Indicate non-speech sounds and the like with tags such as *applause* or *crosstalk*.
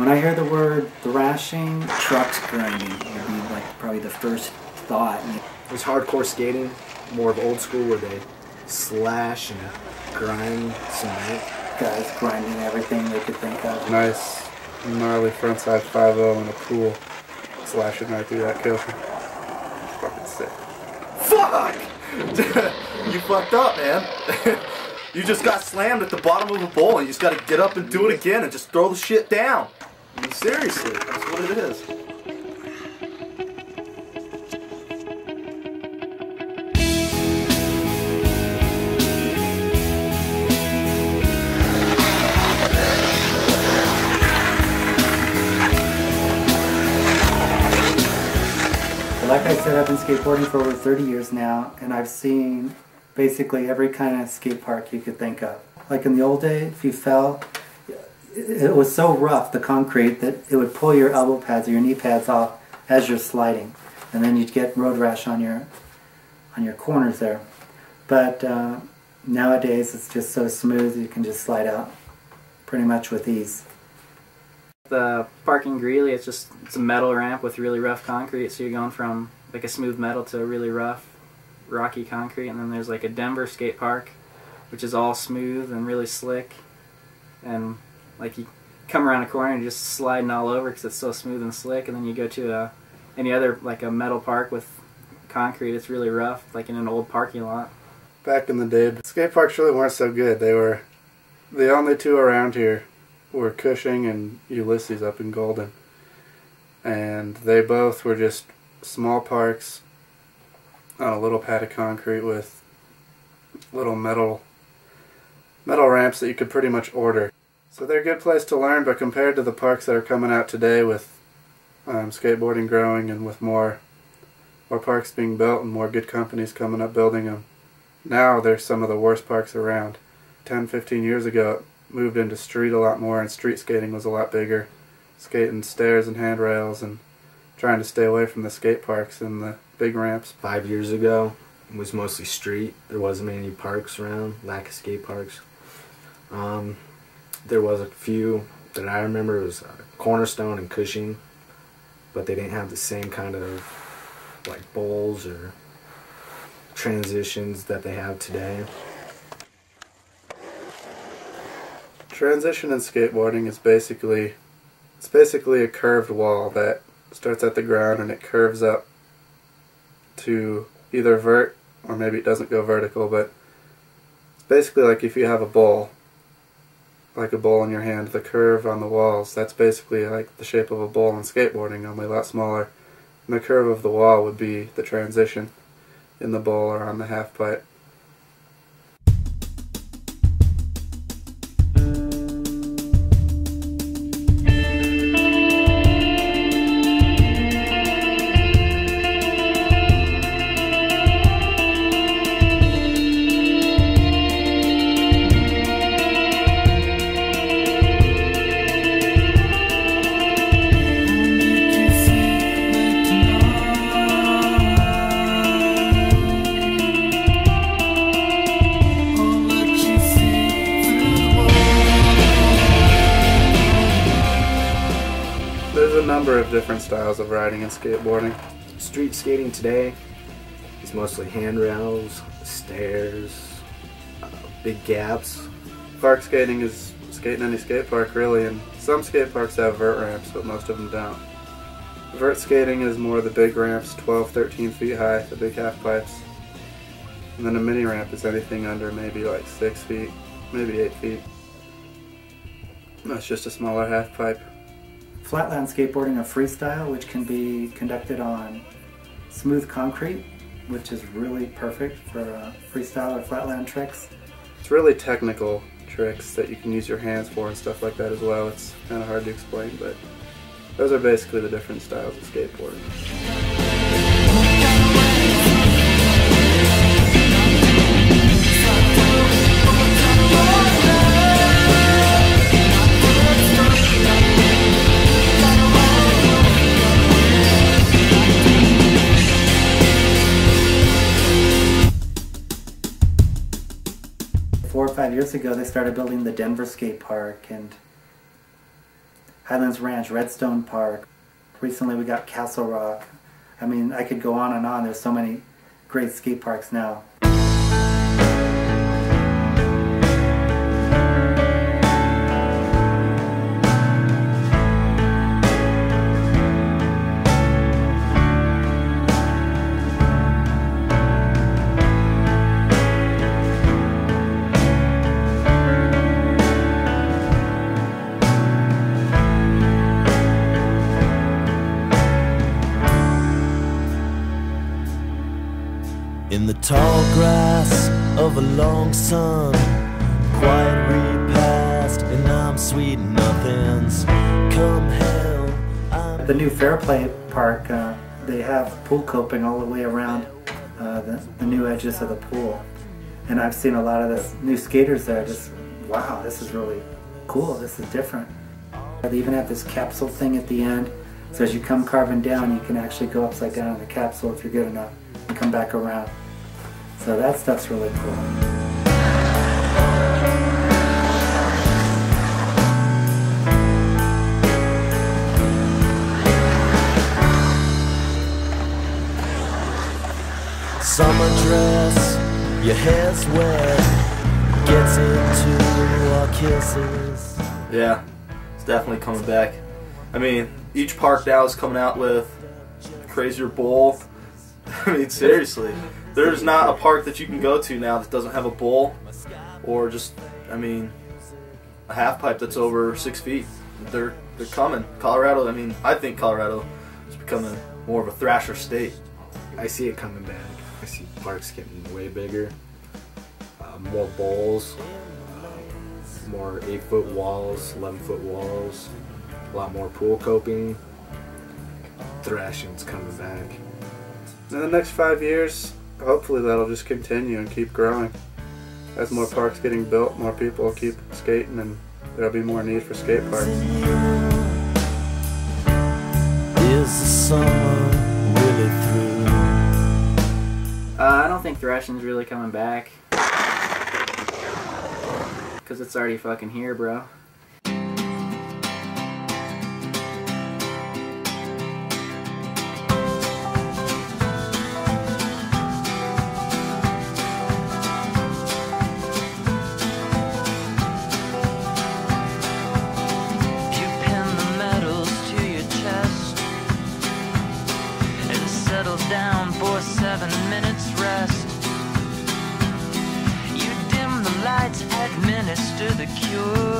When I hear the word thrashing, trucks grinding would be like probably the first thought. It was hardcore skating, more of old school where they slash and grind cement. Guys grinding everything they could think of. Nice, gnarly frontside 5 in a pool. Slashing right through that kill. Fucking sick. Fuck! *laughs* you fucked up, man. *laughs* you just got slammed at the bottom of a bowl and you just gotta get up and do it again and just throw the shit down. I mean, seriously, that's what it is. Like I said, I've been skateboarding for over 30 years now, and I've seen basically every kind of skate park you could think of. Like in the old day, if you fell, it was so rough, the concrete, that it would pull your elbow pads or your knee pads off as you're sliding, and then you'd get road rash on your on your corners there. But uh, nowadays, it's just so smooth you can just slide out pretty much with ease. The parking Greeley, it's just it's a metal ramp with really rough concrete, so you're going from like a smooth metal to a really rough, rocky concrete. And then there's like a Denver skate park, which is all smooth and really slick, and like you come around a corner and just sliding all over because it's so smooth and slick. And then you go to a any other like a metal park with concrete, it's really rough, like in an old parking lot. Back in the day, skate parks really weren't so good. They were the only two around here were Cushing and Ulysses up in Golden. And they both were just small parks on a little pad of concrete with little metal metal ramps that you could pretty much order. So they're a good place to learn, but compared to the parks that are coming out today with um, skateboarding growing and with more more parks being built and more good companies coming up building them, now they're some of the worst parks around. 10, 15 years ago, it moved into street a lot more, and street skating was a lot bigger. Skating stairs and handrails, and trying to stay away from the skate parks and the big ramps. Five years ago, it was mostly street. There wasn't many parks around, lack of skate parks. Um, there was a few that I remember. It was uh, Cornerstone and Cushing, but they didn't have the same kind of like bowls or transitions that they have today. transition in skateboarding is basically it's basically a curved wall that starts at the ground and it curves up to either vert or maybe it doesn't go vertical but it's basically like if you have a bowl like a bowl in your hand the curve on the walls that's basically like the shape of a bowl in skateboarding only a lot smaller. And the curve of the wall would be the transition in the bowl or on the half pipe different styles of riding and skateboarding. Street skating today is mostly handrails, stairs, uh, big gaps. Park skating is skating any skate park really, and some skate parks have vert ramps, but most of them don't. Vert skating is more the big ramps, 12, 13 feet high, the big half pipes. And then a mini ramp is anything under maybe like 6 feet, maybe 8 feet. That's just a smaller half pipe. Flatland skateboarding or freestyle, which can be conducted on smooth concrete, which is really perfect for uh, freestyle or flatland tricks. It's really technical tricks that you can use your hands for and stuff like that as well. It's kind of hard to explain, but those are basically the different styles of skateboarding. Years ago, they started building the Denver skate park, and Highlands Ranch, Redstone Park. Recently we got Castle Rock. I mean, I could go on and on. There's so many great skate parks now. In the tall grass of a long sun, quiet repast, and I'm sweet nothings. Come hell, I'm the new Fairplay Park, uh, they have pool coping all the way around uh, the, the new edges of the pool. And I've seen a lot of the new skaters there just, wow, this is really cool, this is different. They even have this capsule thing at the end, so as you come carving down, you can actually go upside down in the capsule if you're good enough and come back around. So that stuff's really cool. summer dress, your hair's wet, gets into our kisses. Yeah, it's definitely coming back. I mean, each park now is coming out with crazier bowl. *laughs* I mean, seriously, there's not a park that you can go to now that doesn't have a bowl, or just, I mean, a half pipe that's over six feet. They're they're coming. Colorado. I mean, I think Colorado is becoming more of a thrasher state. I see it coming back. I see parks getting way bigger, uh, more bowls, uh, more eight foot walls, eleven foot walls, a lot more pool coping. Thrashing's coming back. In the next five years, hopefully that'll just continue and keep growing. As more parks getting built, more people will keep skating, and there'll be more need for skate parks. Is the summer really through? Uh, I don't think thrashing's really coming back. Because it's already fucking here, bro. Administer the cure.